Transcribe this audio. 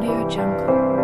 Audio Jungle.